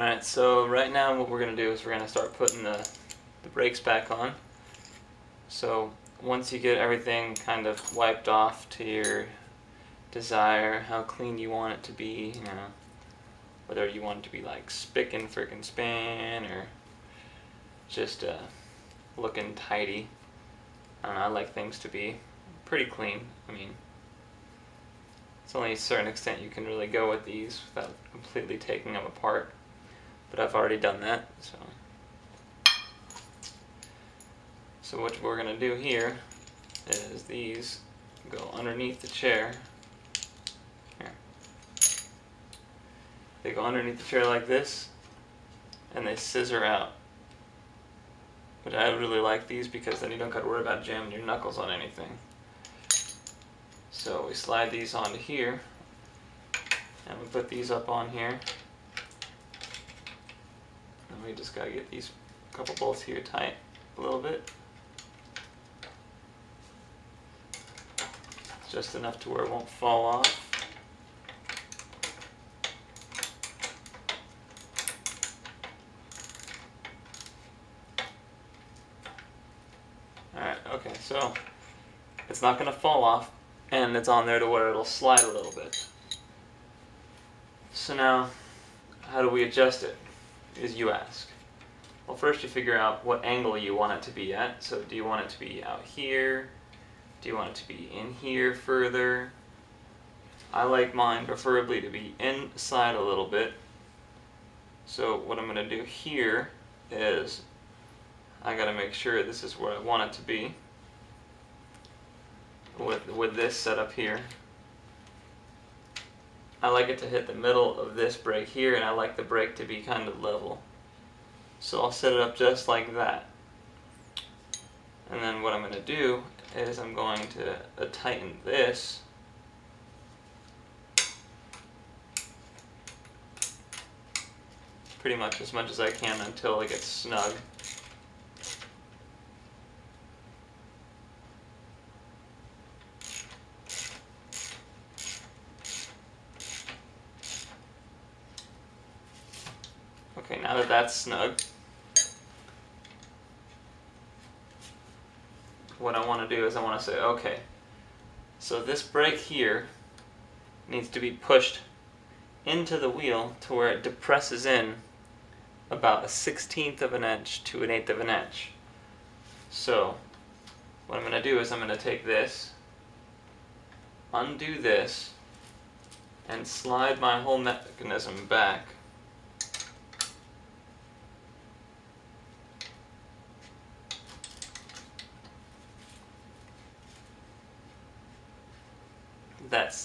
Alright, so right now what we're going to do is we're going to start putting the, the brakes back on. So once you get everything kind of wiped off to your desire, how clean you want it to be, you know, whether you want it to be like spick and frickin' span or just uh, looking tidy. I know, I like things to be pretty clean. I mean, it's only a certain extent you can really go with these without completely taking them apart. But I've already done that, so. So what we're gonna do here is these go underneath the chair. Here. They go underneath the chair like this, and they scissor out. But I really like these because then you don't gotta worry about jamming your knuckles on anything. So we slide these onto here, and we put these up on here. We just gotta get these couple bolts here tight a little bit. Just enough to where it won't fall off. Alright, okay, so it's not going to fall off and it's on there to where it'll slide a little bit. So now, how do we adjust it, is you ask. Well, first you figure out what angle you want it to be at. So do you want it to be out here? Do you want it to be in here further? I like mine preferably to be inside a little bit. So what I'm going to do here is I got to make sure this is where I want it to be with, with this setup here. I like it to hit the middle of this brake here and I like the brake to be kind of level. So I'll set it up just like that. And then what I'm going to do is I'm going to uh, tighten this pretty much as much as I can until it gets snug. Okay, now that that's snug, what I want to do is I want to say, okay, so this brake here needs to be pushed into the wheel to where it depresses in about a sixteenth of an inch to an eighth of an inch. So what I'm going to do is I'm going to take this, undo this, and slide my whole mechanism back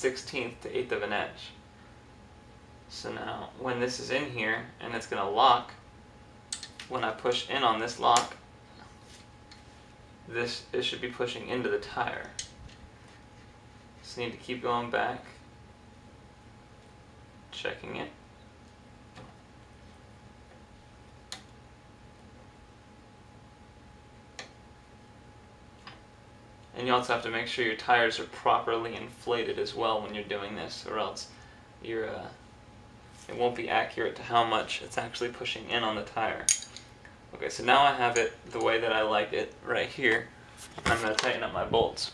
16th to 8th of an inch. So now, when this is in here, and it's going to lock, when I push in on this lock, this it should be pushing into the tire. Just need to keep going back, checking it. And you also have to make sure your tires are properly inflated as well when you're doing this, or else you're, uh, it won't be accurate to how much it's actually pushing in on the tire. Okay, so now I have it the way that I like it right here. I'm going to tighten up my bolts.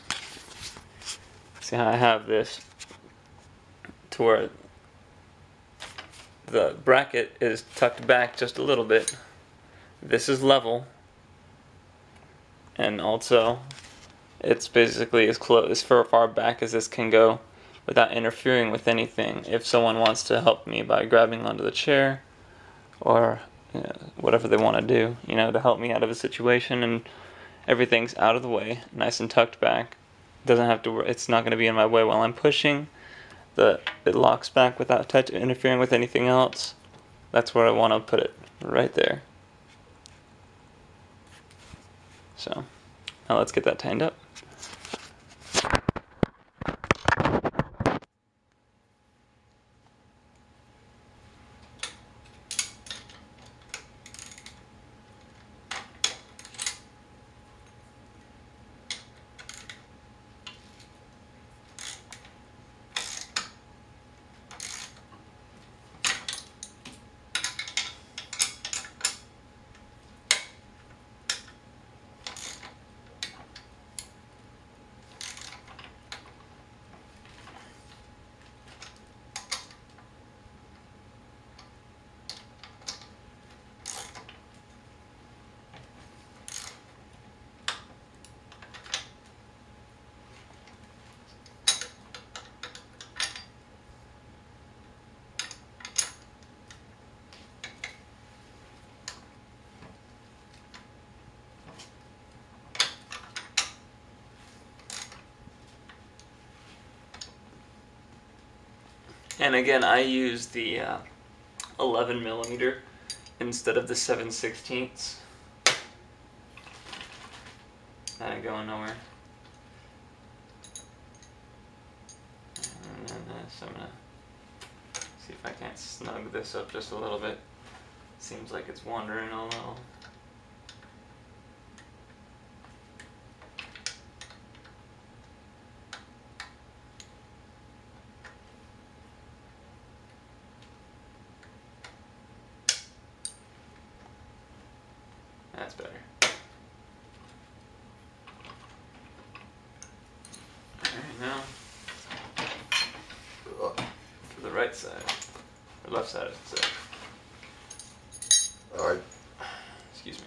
See how I have this to where the bracket is tucked back just a little bit. This is level. And also it's basically as close as far back as this can go without interfering with anything. If someone wants to help me by grabbing onto the chair or you know, whatever they want to do, you know, to help me out of a situation and everything's out of the way, nice and tucked back. Doesn't have to. It's not going to be in my way while I'm pushing. The it locks back without touch interfering with anything else. That's where I want to put it, right there. So, now let's get that tightened up. And again, I use the uh, 11 millimeter instead of the 7 16ths. That ain't going nowhere. And then this, I'm gonna see if I can't snug this up just a little bit. Seems like it's wandering a little. That's better. Alright, now for the right side. Or left side, I should say. All right. Excuse me.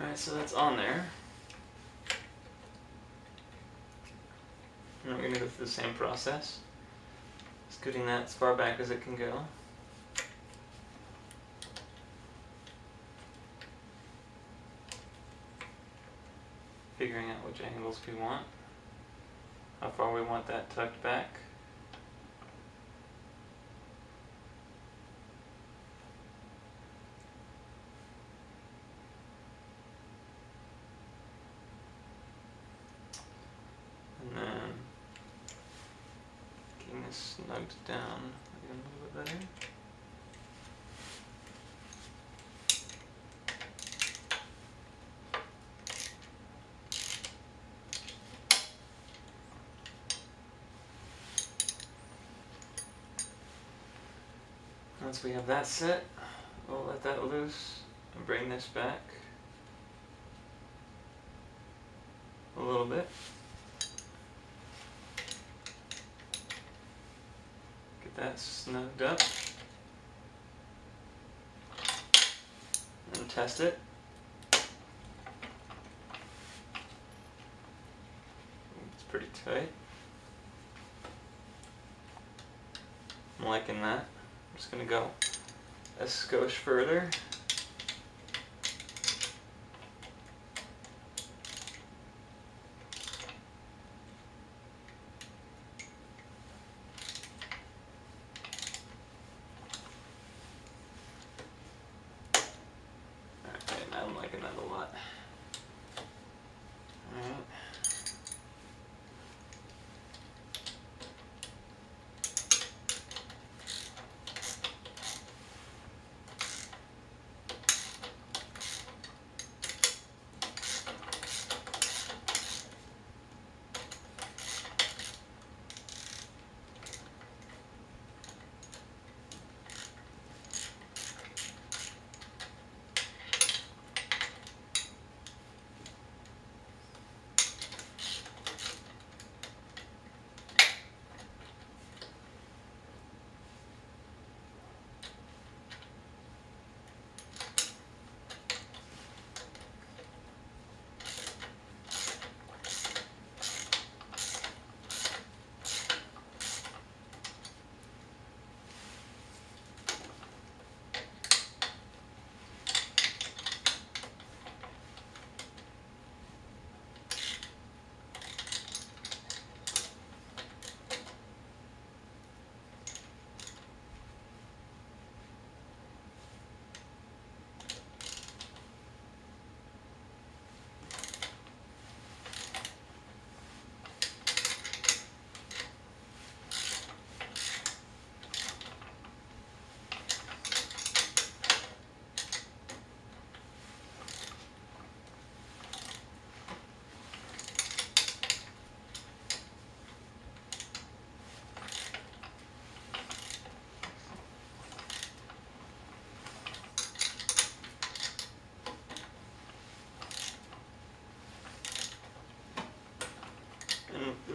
Alright, so that's on there. And we're going to go through the same process. Scooting that as far back as it can go. Figuring out which angles we want. How far we want that tucked back. And then getting this snugged down again a little bit better. Once we have that set, we'll let that loose and bring this back a little bit. Get that snugged up. And test it. It's pretty tight. I'm liking that. Just gonna go a skosh further.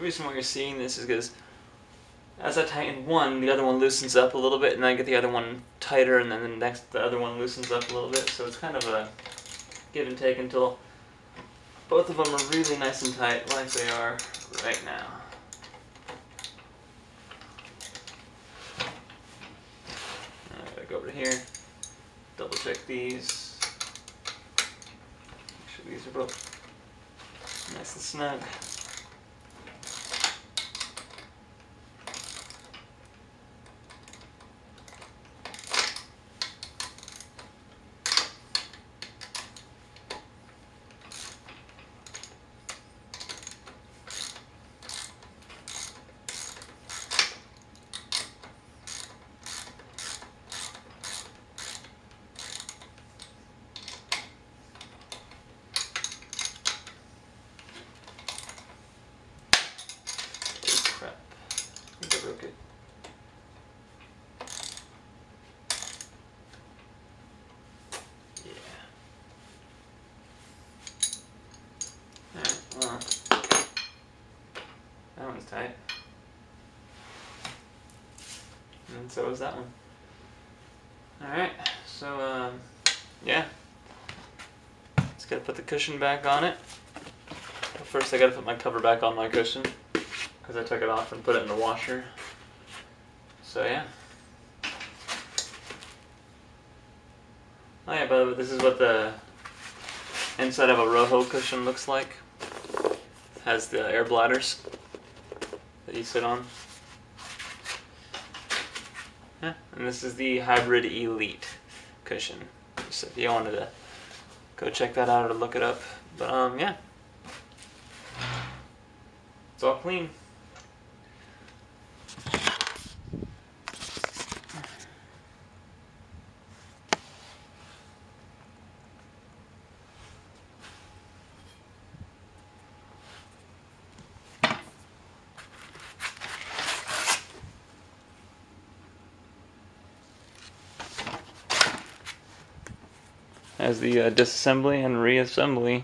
Reason why you're seeing this is because as I tighten one, the other one loosens up a little bit, and I get the other one tighter, and then the next the other one loosens up a little bit. So it's kind of a give and take until both of them are really nice and tight, like they are right now. I gotta go over here, double check these. Make sure these are both nice and snug. tight. And so is that one. Alright, so um, yeah. Just gotta put the cushion back on it. But first I gotta put my cover back on my cushion. Because I took it off and put it in the washer. So yeah. Oh yeah, by the way, this is what the inside of a ROHO cushion looks like. Has the air bladders that you sit on. Yeah, and this is the Hybrid Elite cushion. So if you wanted to go check that out or look it up. But um, yeah. It's all clean. As the uh, disassembly and reassembly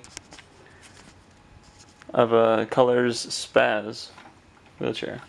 of a Colours Spazz wheelchair.